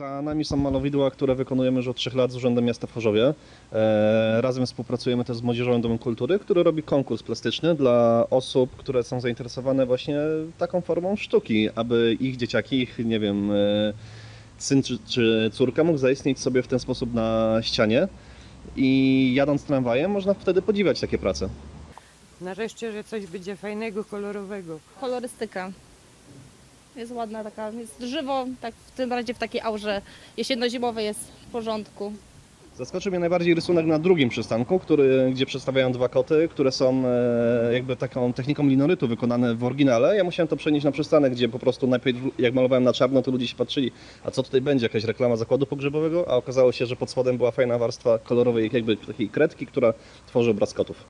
Za nami są malowidła, które wykonujemy już od trzech lat z Urzędem Miasta w Chorzowie. E, razem współpracujemy też z Młodzieżowym Domem Kultury, który robi konkurs plastyczny dla osób, które są zainteresowane właśnie taką formą sztuki, aby ich dzieciaki, ich, nie wiem, e, syn czy, czy córka mógł zaistnieć sobie w ten sposób na ścianie. I jadąc tramwajem można wtedy podziwiać takie prace. Nareszcie, że coś będzie fajnego, kolorowego. Kolorystyka. Jest ładna taka, jest żywo, tak w tym razie w takiej aurze jesienno-zimowej jest w porządku. Zaskoczył mnie najbardziej rysunek na drugim przystanku, który, gdzie przedstawiają dwa koty, które są e, jakby taką techniką linorytu wykonane w oryginale. Ja musiałem to przenieść na przystanek, gdzie po prostu najpierw jak malowałem na czarno, to ludzie się patrzyli, a co tutaj będzie, jakaś reklama zakładu pogrzebowego, a okazało się, że pod spodem była fajna warstwa kolorowej jakby takiej kredki, która tworzy obraz kotów.